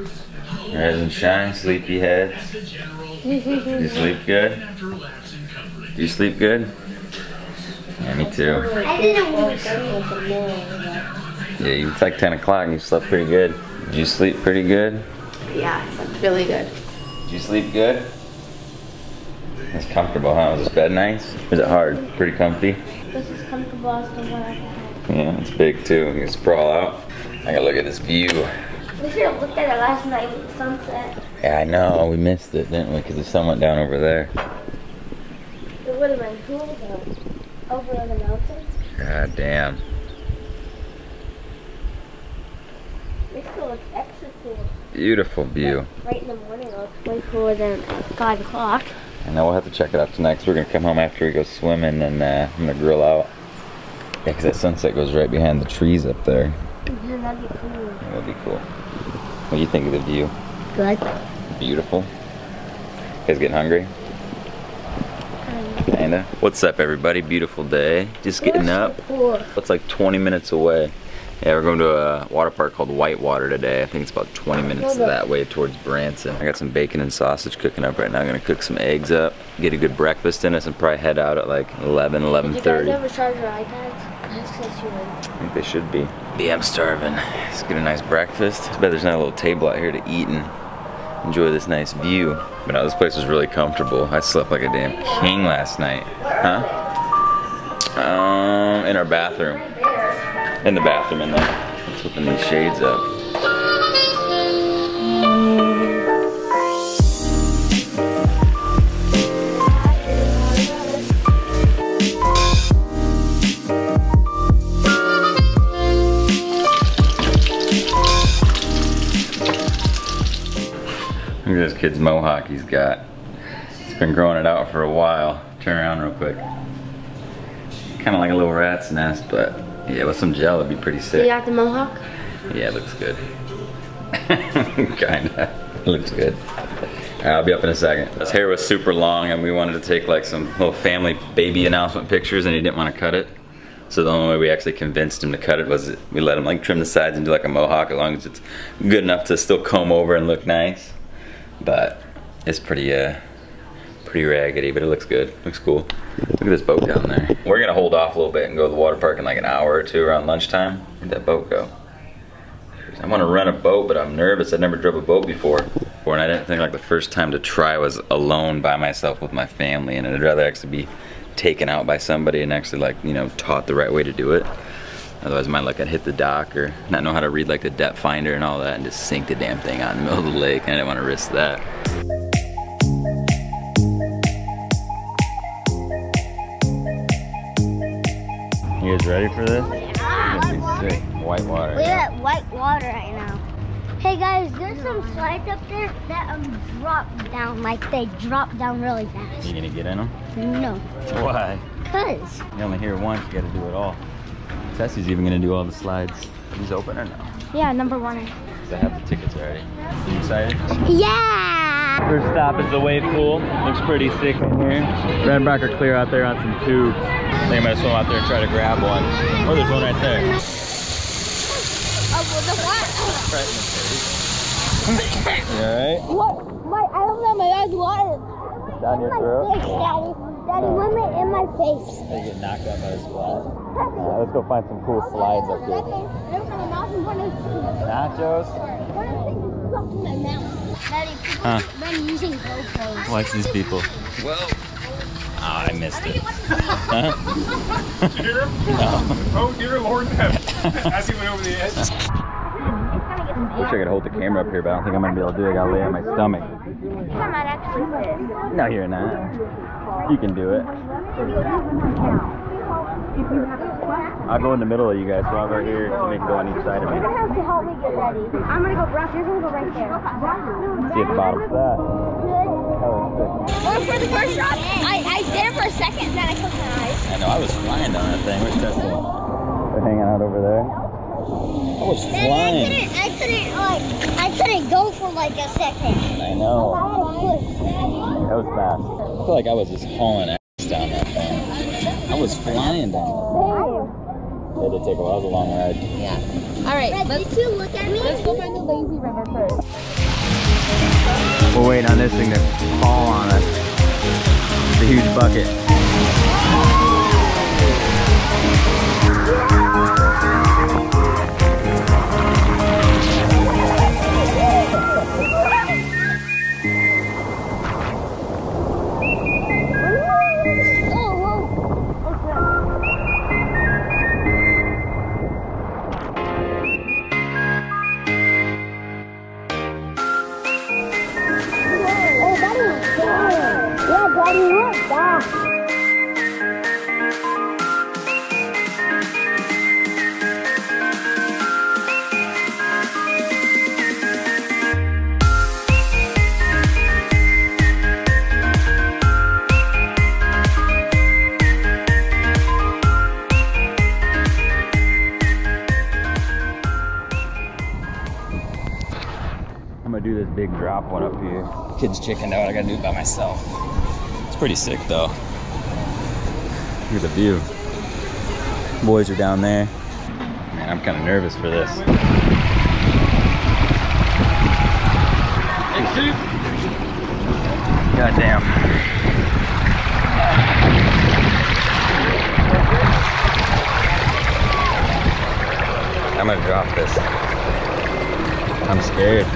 Rise and shine, sleepyhead. you sleep good? Do you sleep good? Yeah, me too. I didn't want to sleep. Yeah, it's like 10 o'clock and you slept pretty good. Did you sleep pretty good? Yeah, I slept really good. Did you sleep good? It's comfortable, huh? Was this bed nice? Is it hard? Pretty comfy? This is comfortable as the one I had. Yeah, it's big too. You can sprawl out. I gotta look at this view. We should have looked at it last night with the sunset. Yeah, I know. We missed it, didn't we? Because the sun went down over there. It would have been cool though. Over the mountains. God damn. This still looks extra cool. Beautiful view. Right in the morning, it looks way cooler than 5 o'clock. And then we'll have to check it out tonight 'cause we're gonna come home after we go swimming and uh, I'm gonna grill out. Yeah, 'cause that sunset goes right behind the trees up there. Yeah, that'd be cool. That'll be cool. What do you think of the view? Good. Beautiful. You guys getting hungry? Um, Kinda. What's up, everybody? Beautiful day. Just getting up. Cool. It's like 20 minutes away. Yeah, we're going to a water park called Whitewater today. I think it's about 20 minutes that way towards Branson. I got some bacon and sausage cooking up right now. I'm gonna cook some eggs up, get a good breakfast in us, and probably head out at like 11, Did you guys 11.30. ever charge your iPads? I think they should be. Yeah, I'm starving. Let's get a nice breakfast. Too bad there's not a little table out here to eat and enjoy this nice view. But no, this place was really comfortable. I slept like a damn king last night. Huh? Um, in our bathroom. In the bathroom in there. Let's open these shades up. Kid's mohawk he's got. He's been growing it out for a while. Turn around real quick. Kind of like a little rat's nest, but yeah, with some gel it'd be pretty sick. You got the mohawk? Yeah, it looks good. Kinda. looks good. I'll be up in a second. His hair was super long and we wanted to take like some little family baby announcement pictures and he didn't want to cut it. So the only way we actually convinced him to cut it was we let him like trim the sides and do like a mohawk as long as it's good enough to still comb over and look nice. But it's pretty uh pretty raggedy, but it looks good. Looks cool. Look at this boat down there. We're gonna hold off a little bit and go to the water park in like an hour or two around lunchtime. Where'd that boat go? I want to run a boat, but I'm nervous. I never drove a boat before. And I didn't think like the first time to try was alone by myself with my family, and I'd rather actually be taken out by somebody and actually like you know taught the right way to do it. Otherwise, I might like I'd hit the dock or not know how to read like the depth finder and all that, and just sink the damn thing out in the middle of the lake. And I didn't want to risk that. You guys ready for this? It's gonna be sick. White water. We're at white water right now. Hey guys, there's some slides up there that um drop down, like they drop down really fast. You gonna get in them? No, Why? cause You only hear once, you gotta do it all. Tessie's even gonna do all the slides. He's open or no? yeah, number one. I have the tickets already. You excited? Yeah. First stop is the wave pool. Looks pretty sick in here. Red Rock are clear out there on some tubes. I think I'm gonna swim out there and try to grab one. Oh, there's one right there. Oh, well, the what? Right in the face. You alright? What? My, I don't know. My eyes water. Down your throat? Face, Daddy. Daddy, one minute in my face. They get knocked out by the splash. Yeah, let's go find some cool slides up here. Nachos? Daddy, people Huh. been using GoPros. Watch these people. Whoa. Oh, I missed it. Huh? Did you hear him? Oh, dear Lord, as he went over the edge. I wish I could hold the camera up here, but I don't think I'm gonna be able to do it. I gotta lay on my stomach. I might actually. No, you're not. You can do it. I'll go in the middle of you guys, so I'll go here they can go on each side of me. You're gonna have to help me get ready. I'm gonna go brush. You're gonna go right there. See at the bottom of that. Oh, Well, for the first shot, I, I did it for a second, and then I closed my eyes. I know, I was flying down that thing. Where's Tessie? They're hanging out over there. I was And I flying. couldn't, I couldn't, like, I couldn't go for like a second. I know. I had to push. That was fast. I feel like I was just hauling ass down that thing. I was flying down. It did take a while. It was a long ride. Yeah. All right, Red, let's did you look at me? let's go find the lazy river first. We're waiting on this thing to fall on us. It's a huge bucket. One up here. Kids chickened out, I gotta do it by myself. It's pretty sick though. Look at the view. Boys are down there. Man, I'm kind of nervous for this. God damn. I'm gonna drop this. I'm scared.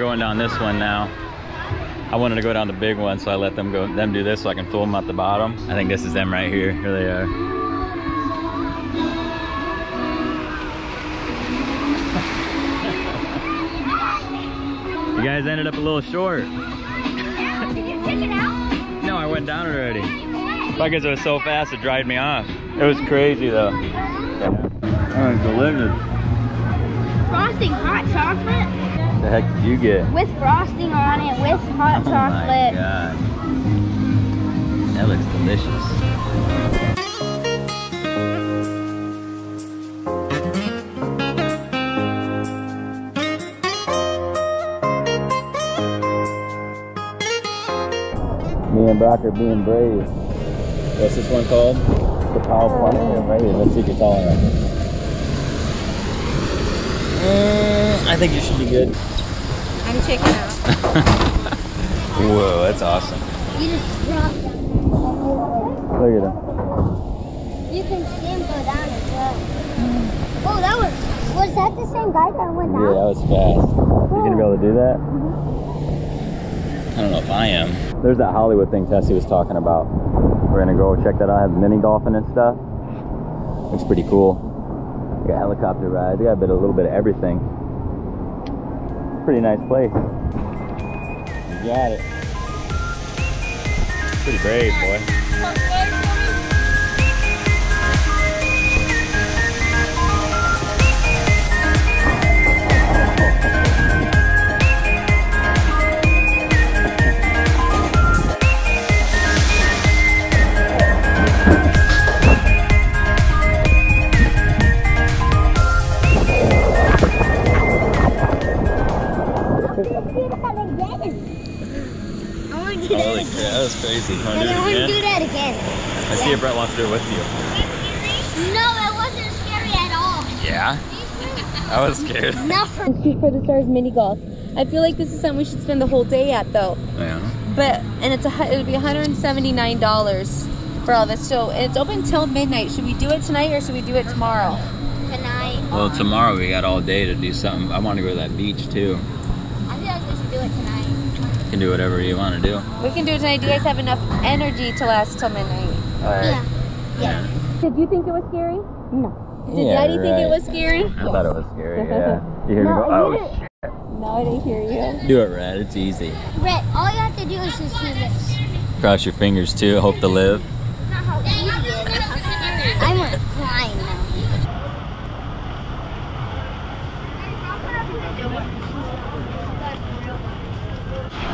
Going down this one now. I wanted to go down the big one, so I let them go them do this so I can film them at the bottom. I think this is them right here. Here they are. You guys ended up a little short. Did you take it out? No, I went down already. Because it was so fast, it dried me off. It was crazy though. Oh, it's delicious. Frosting hot chocolate What the heck did you get? with frosting on it with hot Oh my chocolate. god. That looks delicious. Me and Brock are being brave. What's this one called? The Power Planet? Yeah, oh. right here. Let's see if you're tall enough. Mm, I think you should be good. I'm checking out. Whoa, that's awesome. You just drop them. Look at him. You can see him go down as well. Oh, that was was that the same guy that went down? Yeah, down? that was fast. You gonna be able to do that? I don't know if I am. There's that Hollywood thing Tessie was talking about. We're gonna go check that out. Have mini golfing and stuff. Looks pretty cool. We got helicopter rides. We got a bit, a little bit of everything. Pretty nice place. You got it. Pretty brave, boy. Holy again. crap, that was crazy. You wanna do I want it to do that again. I see if Brett wants to do it with you. No, it wasn't scary at all. Yeah? I was scared. Not for Shoot for the Stars mini golf. I feel like this is something we should spend the whole day at though. Yeah. But and it's a it would be 179 dollars for all this. So it's open till midnight. Should we do it tonight or should we do it tomorrow? tonight. Well, tomorrow we got all day to do something. I want to go to that beach too. I feel like we should do it tonight. You can do whatever you want to do. We can do it tonight. Do you guys have enough energy to last till midnight? Yeah. Yeah. Did you think it was scary? No. Did Yeah, Daddy think it was scary? I thought it was scary. Yeah. You hear me go? Oh, you shit. No, I didn't hear you. Do it, Red. It's easy. Red, all you have to do is just do this. Cross your fingers too. Hope to live. Not how easy it is. How scary. I'm like crying now.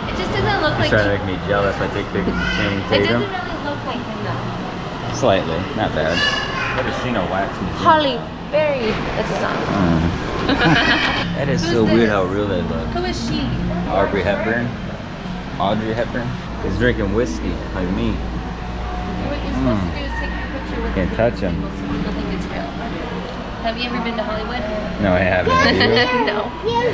It just doesn't look like. Trying to make me jealous. I take pictures of Channing It Tatum. doesn't really look like him though. Slightly, not bad. I've Never seen a wax machine. Halle Berry. That's a song. Mm. that is Who's so weird how real they look. Who is she? Aubrey Hepburn. Audrey Hepburn. He's drinking whiskey like me. What you're supposed to do is take a picture with Can't touch him. people so people think it's real. Have you ever been to Hollywood? No, I haven't. Have you? no.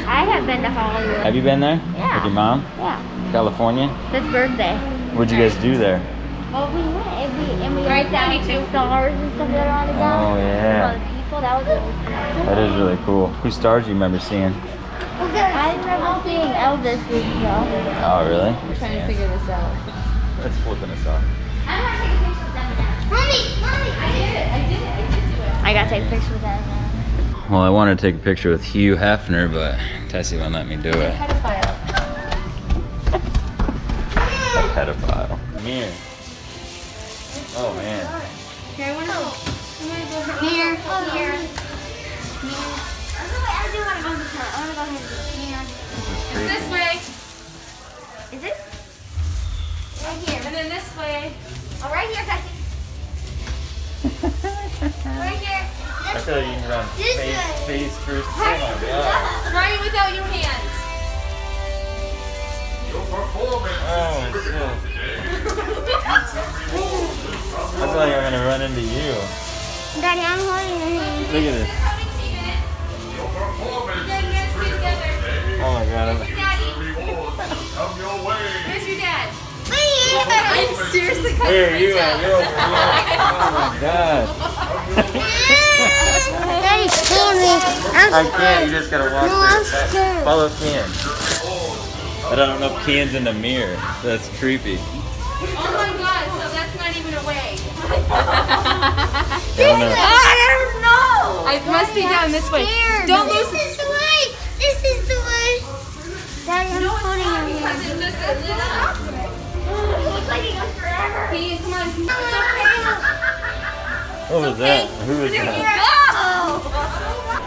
I have been to Hollywood. Have you been there? Yeah. With your mom? Yeah. California? This birthday. What'd you guys do there? Well, we went and we, and we Right, went down to stars and stuff that are on the Oh, ground. yeah. People, that was really cool. That is really cool. Whose stars do you remember seeing? I remember seeing Elvis as well. Oh, really? I'm trying to figure this out. That's flipping us off. I want to take a picture with them again. Mommy, mommy, I did it. I did it. I did do it. I got to take a picture with them again. Well, I wanted to take a picture with Hugh Hefner, but Tessie won't let me do it. Pedophile. A pedophile. Mirror. Oh, man. Here, I want to go. I want go. Here, here. I do want to go to the I want to go here. This is It's creepy. this way, Is it? Right here. and then this way. Oh, right here, Becky. right here. I feel you can run This face, way. face first. Oh, my God. Try it without your hands. Your performance Oh, is shit. reward. I feel like I'm gonna run into you. Daddy, I'm holding your hand. Look at this. Your performance Then let's get together. Oh my god. I'm... Daddy, reward your where's your dad? Wait. I'm seriously coming Here, you are. You're over. Oh my god. Daddy, me. I'm I can't. You just gotta walk No, I'm scared. Follow Ken. I don't know if Ken's in the mirror. That's creepy. Oh my god, so that's not even a way. I don't know. I don't know. I must be down this way. Don't lose. This is the way. This is the way. Daddy, I'm No, it's holding not your because hand. it's just a little. It looks like it goes forever. Can come on? It's What was that? Who was that?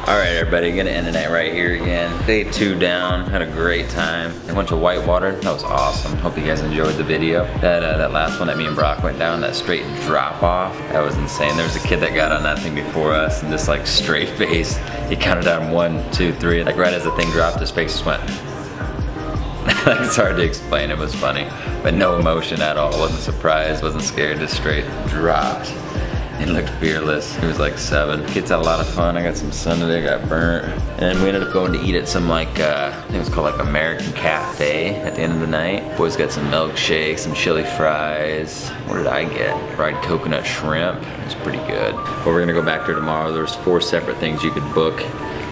All right, everybody, gonna end the night right here again. Day two down, had a great time. I went to Whitewater, that was awesome. Hope you guys enjoyed the video. That uh, that last one that me and Brock went down, that straight drop off, that was insane. There was a kid that got on that thing before us and just like straight face. He counted down one, two, three. Like right as the thing dropped, his face just went. like it's hard to explain. It was funny, but no emotion at all. wasn't surprised, wasn't scared. Just straight dropped. He looked fearless. He was like seven. Kids had a lot of fun. I got some sundae, got burnt. And we ended up going to eat at some like, uh, I think it was called like American Cafe at the end of the night. Boys got some milkshakes, some chili fries. What did I get? Fried coconut shrimp. It was pretty good. But we're gonna go back there tomorrow. There's four separate things you could book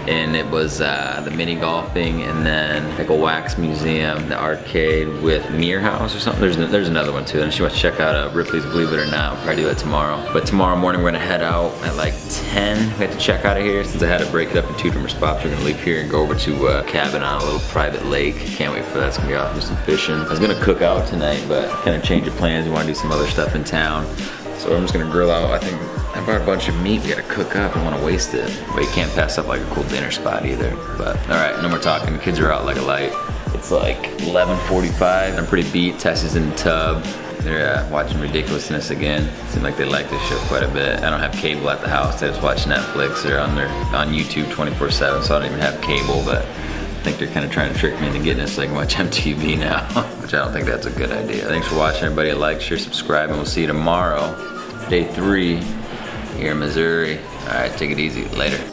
and it was uh, the mini golfing and then like a wax museum, the arcade with Mirror House or something. There's there's another one too. And she wants to check out uh, Ripley's Believe It or Not. We'll probably do that tomorrow. But tomorrow morning we're gonna head out at like 10. We have to check out of here since I had to break it up in two different spots. We're gonna leave here and go over to a cabin on a little private lake. Can't wait for that. It's gonna be awesome. Do some fishing. I was gonna cook out tonight, but kind of change of plans. We want to do some other stuff in town. So I'm just gonna grill out. I think I brought a bunch of meat we gotta cook up. I don't wanna waste it. But you can't pass up like a cool dinner spot either. But all right, no more talking. The kids are out like a light. It's like 11:45. I'm pretty beat. Tess is in the tub. They're uh, watching Ridiculousness again. Seems like they like this show quite a bit. I don't have cable at the house. They just watch Netflix. They're on their on YouTube 24/7, so I don't even have cable. But I think they're kind of trying to trick me into getting us so I can watch MTV now, which I don't think that's a good idea. Thanks for watching, everybody. Like, share, subscribe, and we'll see you tomorrow, day three, here in Missouri. All right, take it easy. Later.